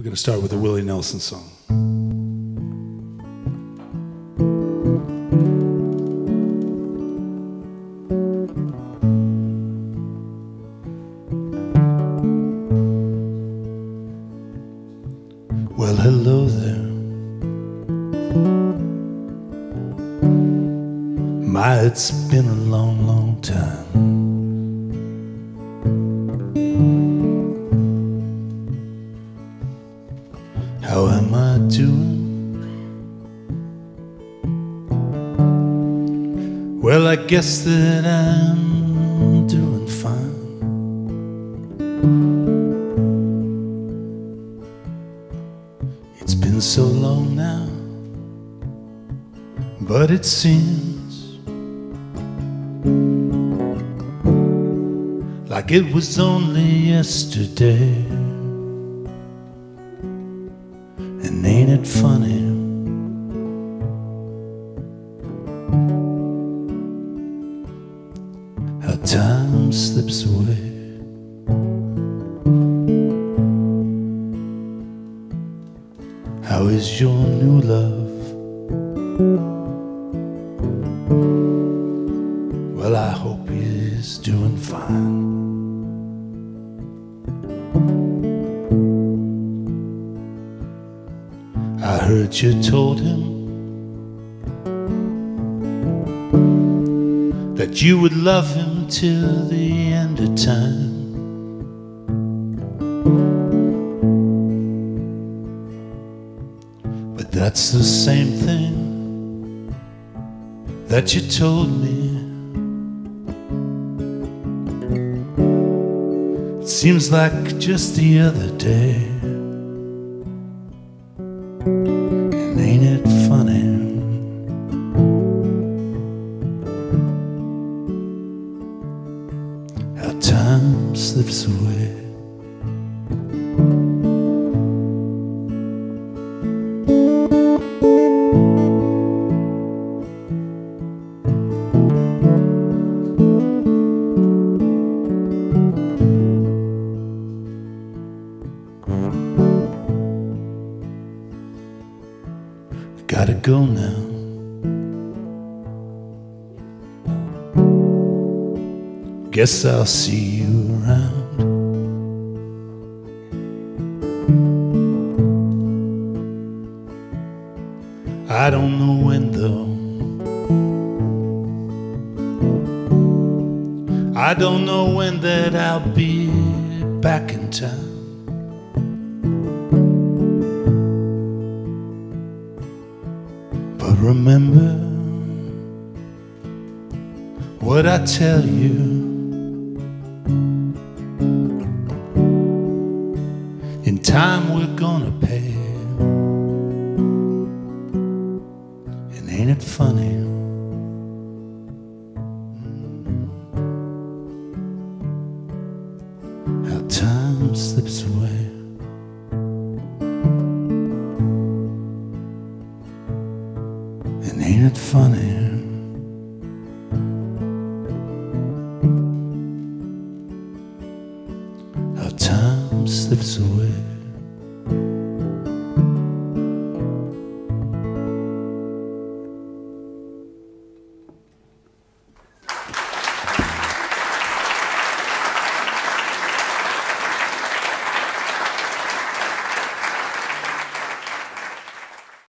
We're going to start with a Willie Nelson song. Well, hello there. My, it's been a long, long time. Well, I guess that I'm doing fine. It's been so long now, but it seems like it was only yesterday. And ain't it funny? Time slips away. How is your new love? Well, I hope he's doing fine. I heard you told him that you would love him till the end of time. But that's the same thing that you told me. It seems like just the other day. Time slips away. Gotta go now. Guess I'll see you around. I don't know when though. I don't know when that I'll be back in town. But remember what I tell you. Time, we're gonna pay. And ain't it funny? Mm-hmm. How time slips away. And ain't it funny? How time slips away.